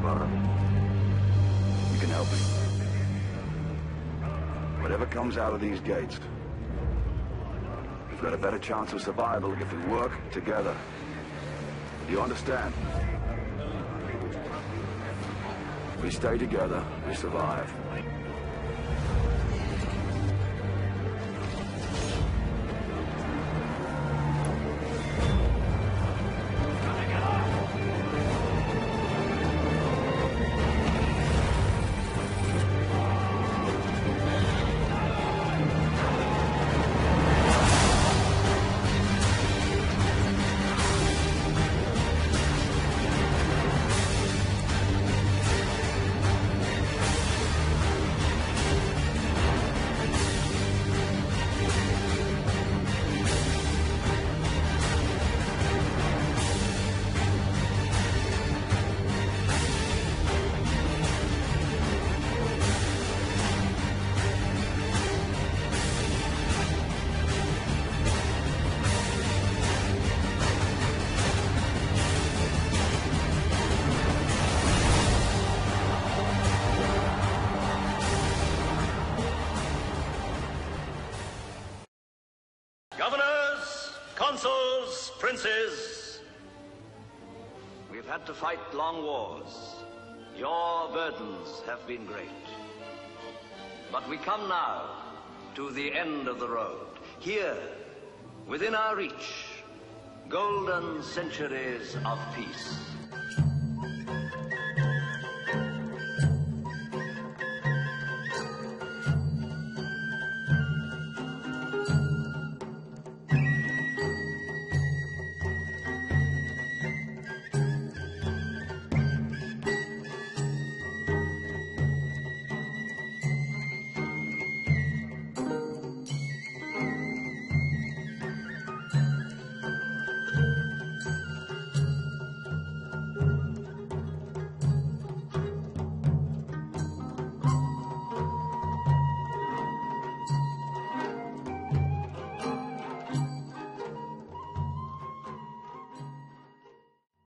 brother. You can help me. Whatever comes out of these gates, we've got a better chance of survival if we work together. Do you understand? We stay together, we survive. Consuls, princes, we've had to fight long wars. Your burdens have been great. But we come now to the end of the road. Here, within our reach, golden centuries of peace.